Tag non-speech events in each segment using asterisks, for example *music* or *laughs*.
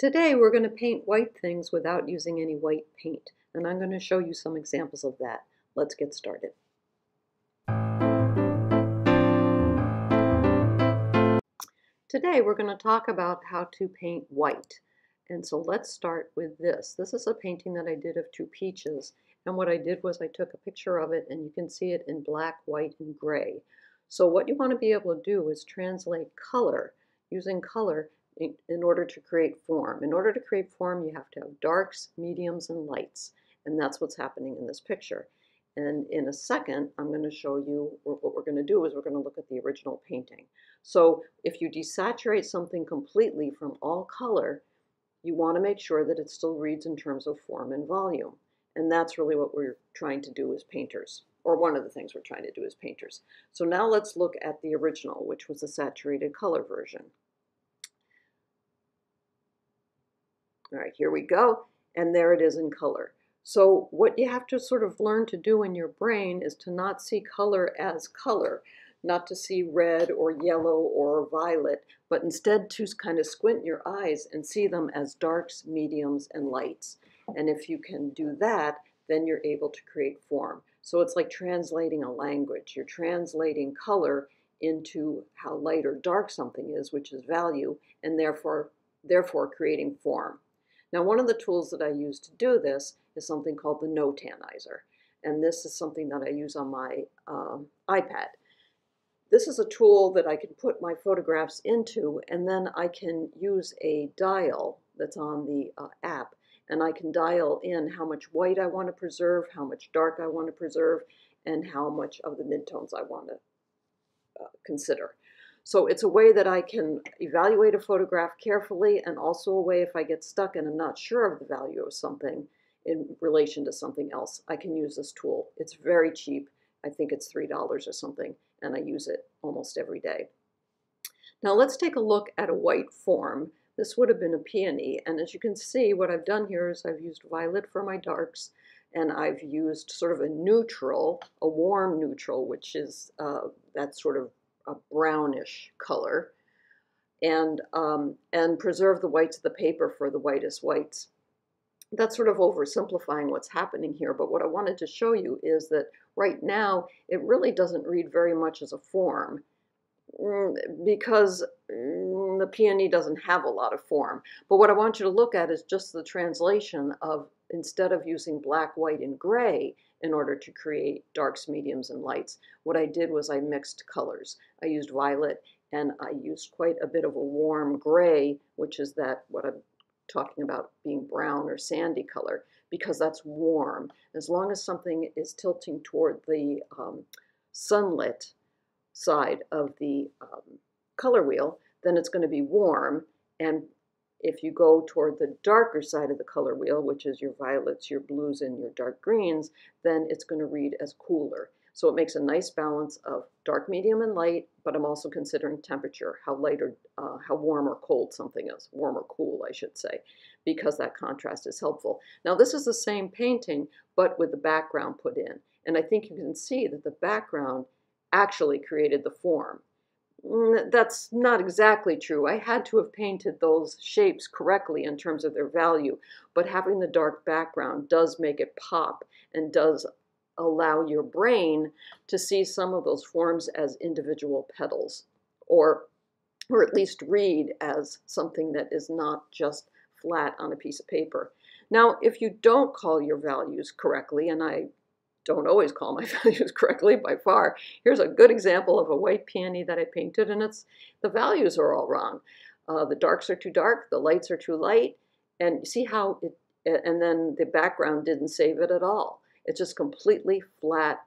Today we're going to paint white things without using any white paint, and I'm going to show you some examples of that. Let's get started. Today we're going to talk about how to paint white. And so let's start with this. This is a painting that I did of two peaches. And what I did was I took a picture of it and you can see it in black, white, and gray. So what you want to be able to do is translate color using color in, order to create form. In order to create form, you have to have darks, mediums, and lights. And that's what's happening in this picture. And in a second, I'm going to show you what we're going to do is we're going to look at the original painting. So if you desaturate something completely from all color, you want to make sure that it still reads in terms of form and volume. And that's really what we're trying to do as painters, or one of the things we're trying to do as painters. So now let's look at the original, which was the saturated color version. All right, here we go. And there it is in color. So what you have to sort of learn to do in your brain is to not see color as color, not to see red or yellow or violet, but instead to kind of squint your eyes and see them as darks, mediums, and lights. And if you can do that, then you're able to create form. So it's like translating a language. You're translating color into how light or dark something is, which is value, and therefore, therefore creating form. Now, one of the tools that I use to do this is something called the Notanizer. And this is something that I use on my um, iPad. This is a tool that I can put my photographs into, and then I can use a dial that's on the uh, app, and I can dial in how much white I want to preserve, how much dark I want to preserve, and how much of the midtones I want to uh, consider. So it's a way that I can evaluate a photograph carefully and also a way if I get stuck and I'm not sure of the value of something in relation to something else, I can use this tool. It's very cheap. I think it's $3 or something, and I use it almost every day. Now let's take a look at a white form. This would have been a peony, and as you can see, what I've done here is I've used violet for my darks, and I've used sort of a neutral, a warm neutral, which is uh, that sort of a brownish color and, um, and preserve the whites of the paper for the whitest whites. That's sort of oversimplifying what's happening here, but what I wanted to show you is that right now it really doesn't read very much as a form mm, because mm, the peony doesn't have a lot of form. But what I want you to look at is just the translation of instead of using black, white, and gray, in order to create darks, mediums, and lights. What I did was I mixed colors. I used violet and I used quite a bit of a warm gray, which is that what I'm talking about being brown or sandy color, because that's warm. As long as something is tilting toward the um, sunlit side of the um, color wheel, then it's going to be warm and if you go toward the darker side of the color wheel, which is your violets, your blues, and your dark greens, then it's going to read as cooler. So it makes a nice balance of dark, medium, and light, but I'm also considering temperature, how light or uh, how warm or cold something is, warm or cool, I should say, because that contrast is helpful. Now this is the same painting, but with the background put in. And I think you can see that the background actually created the form. Mm, that's not exactly true. I had to have painted those shapes correctly in terms of their value, but having the dark background does make it pop and does allow your brain to see some of those forms as individual petals or or at least read as something that is not just flat on a piece of paper. Now, if you don't call your values correctly, and I don't always call my *laughs* values correctly by far. Here's a good example of a white peony that I painted and it's the values are all wrong. Uh, the darks are too dark, the lights are too light, and see how it, and then the background didn't save it at all. It's just completely flat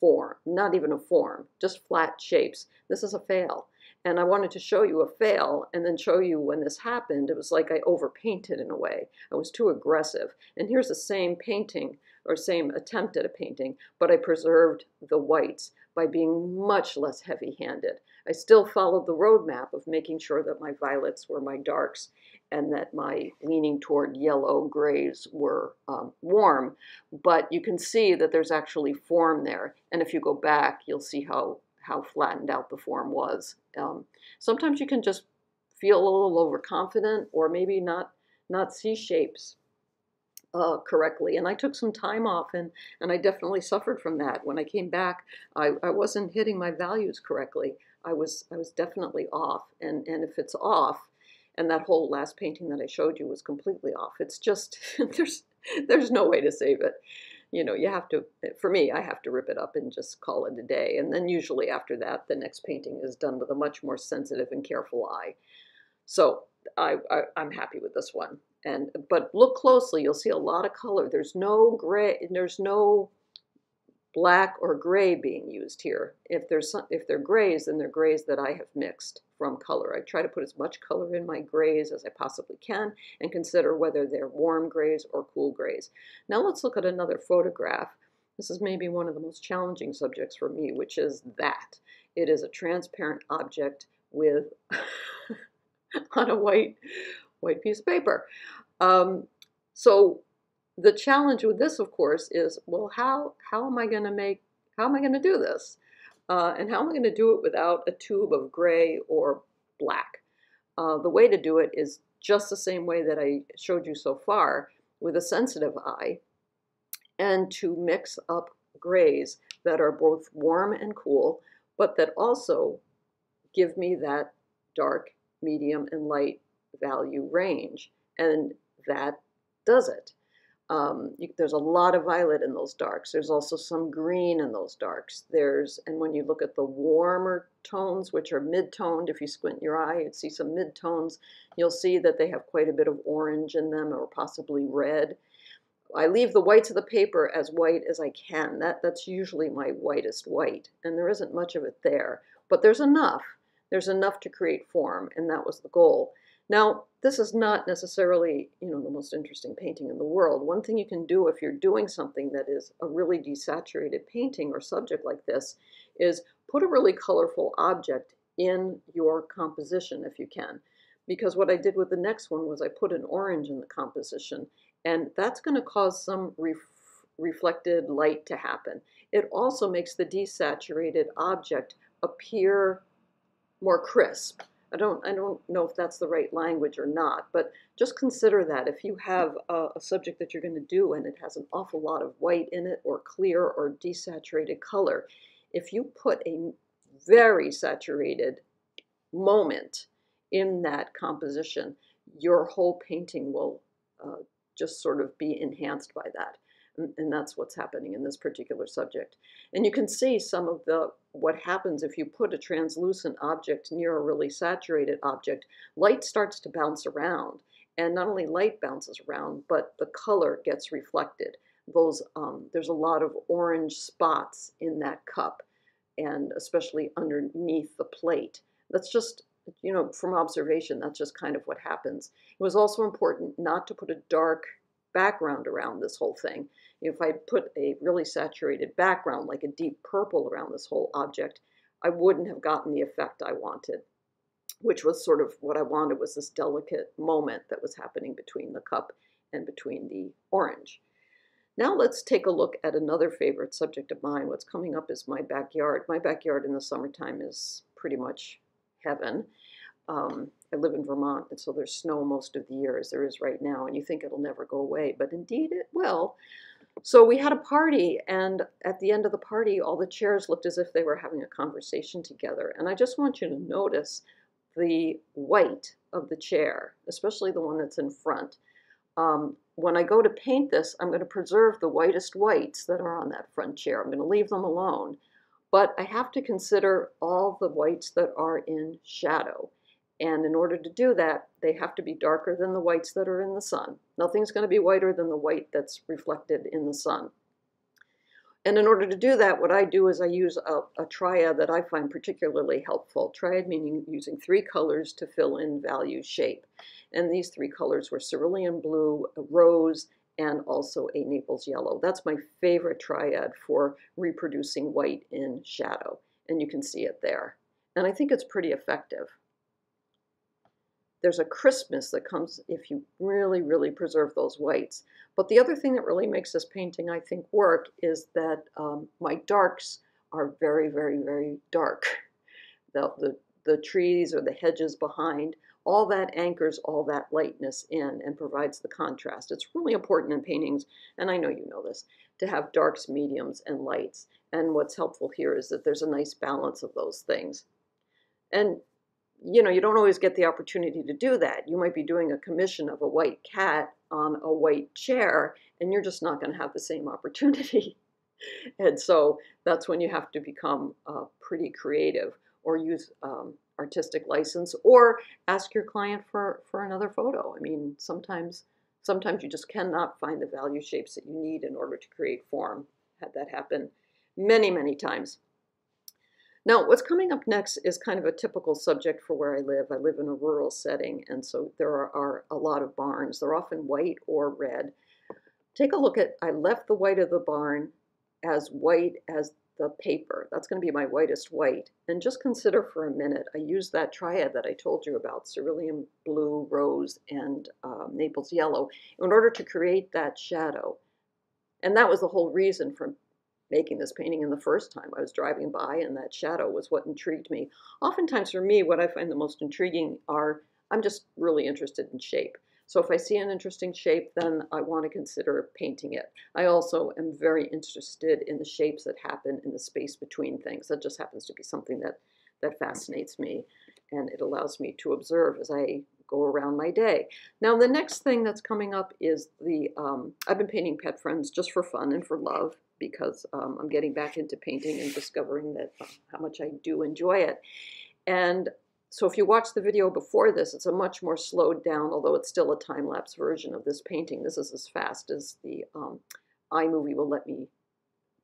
form, not even a form, just flat shapes. This is a fail. And I wanted to show you a fail and then show you when this happened. It was like I overpainted in a way. I was too aggressive. And here's the same painting or same attempt at a painting, but I preserved the whites by being much less heavy-handed. I still followed the roadmap of making sure that my violets were my darks and that my leaning toward yellow grays were um, warm, but you can see that there's actually form there. And if you go back, you'll see how, how flattened out the form was. Um, sometimes you can just feel a little overconfident or maybe not not see shapes uh, correctly. And I took some time off, and, and I definitely suffered from that. When I came back, I, I wasn't hitting my values correctly. I was I was definitely off. And, and if it's off, and that whole last painting that I showed you was completely off, it's just, *laughs* there's, there's no way to save it. You know, you have to, for me, I have to rip it up and just call it a day. And then usually after that, the next painting is done with a much more sensitive and careful eye. So I, I, I'm happy with this one and but look closely you'll see a lot of color there's no gray there's no black or gray being used here. If there's some, if they're grays then they're grays that I have mixed from color. I try to put as much color in my grays as I possibly can and consider whether they're warm grays or cool grays. Now let's look at another photograph. This is maybe one of the most challenging subjects for me which is that. It is a transparent object with *laughs* on a white white piece of paper. Um, so the challenge with this, of course, is well, how how am I going to make how am I going to do this, uh, and how am I going to do it without a tube of gray or black? Uh, the way to do it is just the same way that I showed you so far with a sensitive eye, and to mix up grays that are both warm and cool, but that also give me that dark, medium, and light value range, and that does it. Um, you, there's a lot of violet in those darks. There's also some green in those darks. There's, and when you look at the warmer tones, which are mid-toned, if you squint your eye, you'd see some mid-tones. You'll see that they have quite a bit of orange in them, or possibly red. I leave the whites of the paper as white as I can. That, that's usually my whitest white, and there isn't much of it there. But there's enough. There's enough to create form, and that was the goal. Now, this is not necessarily, you know, the most interesting painting in the world. One thing you can do if you're doing something that is a really desaturated painting or subject like this is put a really colorful object in your composition if you can. Because what I did with the next one was I put an orange in the composition, and that's going to cause some ref reflected light to happen. It also makes the desaturated object appear more crisp. I don't, I don't know if that's the right language or not, but just consider that if you have a, a subject that you're going to do and it has an awful lot of white in it or clear or desaturated color, if you put a very saturated moment in that composition, your whole painting will uh, just sort of be enhanced by that. And, and that's what's happening in this particular subject. And you can see some of the what happens if you put a translucent object near a really saturated object. Light starts to bounce around. And not only light bounces around, but the color gets reflected. Those um, There's a lot of orange spots in that cup, and especially underneath the plate. That's just you know, from observation, that's just kind of what happens. It was also important not to put a dark background around this whole thing. If I put a really saturated background, like a deep purple around this whole object, I wouldn't have gotten the effect I wanted, which was sort of what I wanted was this delicate moment that was happening between the cup and between the orange. Now let's take a look at another favorite subject of mine. What's coming up is my backyard. My backyard in the summertime is pretty much heaven. Um, I live in Vermont, and so there's snow most of the year, as there is right now, and you think it'll never go away, but indeed it will. So we had a party, and at the end of the party, all the chairs looked as if they were having a conversation together. And I just want you to notice the white of the chair, especially the one that's in front. Um, when I go to paint this, I'm going to preserve the whitest whites that are on that front chair. I'm going to leave them alone. But I have to consider all the whites that are in shadow. And in order to do that, they have to be darker than the whites that are in the sun. Nothing's going to be whiter than the white that's reflected in the sun. And in order to do that, what I do is I use a, a, triad that I find particularly helpful. Triad meaning using three colors to fill in value shape. And these three colors were cerulean blue, rose, and also a Naples yellow. That's my favorite triad for reproducing white in shadow. And you can see it there. And I think it's pretty effective there's a crispness that comes if you really, really preserve those whites. But the other thing that really makes this painting, I think, work is that um, my darks are very, very, very dark. The, the, the trees or the hedges behind all that anchors all that lightness in and provides the contrast. It's really important in paintings, and I know you know this, to have darks, mediums, and lights. And what's helpful here is that there's a nice balance of those things. And you know, you don't always get the opportunity to do that. You might be doing a commission of a white cat on a white chair, and you're just not going to have the same opportunity. *laughs* and so that's when you have to become uh, pretty creative or use um, artistic license or ask your client for, for another photo. I mean, sometimes sometimes you just cannot find the value shapes that you need in order to create form. Had that happen many, many times. Now, what's coming up next is kind of a typical subject for where I live. I live in a rural setting, and so there are, are a lot of barns. They're often white or red. Take a look at, I left the white of the barn as white as the paper. That's going to be my whitest white. And just consider for a minute, I used that triad that I told you about, cerulean blue, rose, and um, Naples yellow, in order to create that shadow. And that was the whole reason for making this painting in the first time. I was driving by and that shadow was what intrigued me. Oftentimes for me, what I find the most intriguing are, I'm just really interested in shape. So if I see an interesting shape, then I want to consider painting it. I also am very interested in the shapes that happen in the space between things. That just happens to be something that, that fascinates me and it allows me to observe as I go around my day. Now the next thing that's coming up is the, um, I've been painting pet friends just for fun and for love because um, I'm getting back into painting and discovering that uh, how much I do enjoy it. And so if you watch the video before this, it's a much more slowed down, although it's still a time-lapse version of this painting. This is as fast as the um, iMovie will let me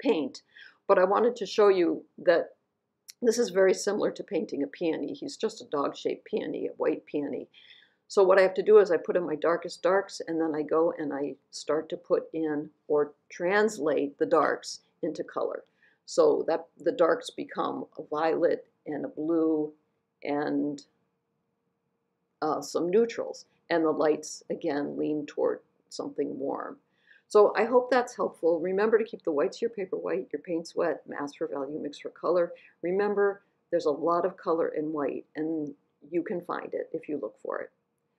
paint. But I wanted to show you that this is very similar to painting a peony. He's just a dog-shaped peony, a white peony. So what I have to do is I put in my darkest darks and then I go and I start to put in or translate the darks into color. So that the darks become a violet and a blue and uh, some neutrals. And the lights, again, lean toward something warm. So I hope that's helpful. Remember to keep the whites of your paper white, your paints wet, mask for value, mix for color. Remember, there's a lot of color in white, and you can find it if you look for it.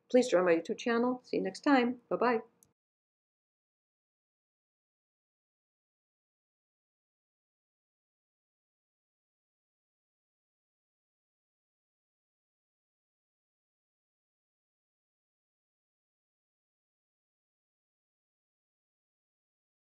Please join my YouTube channel. See you next time. Bye-bye.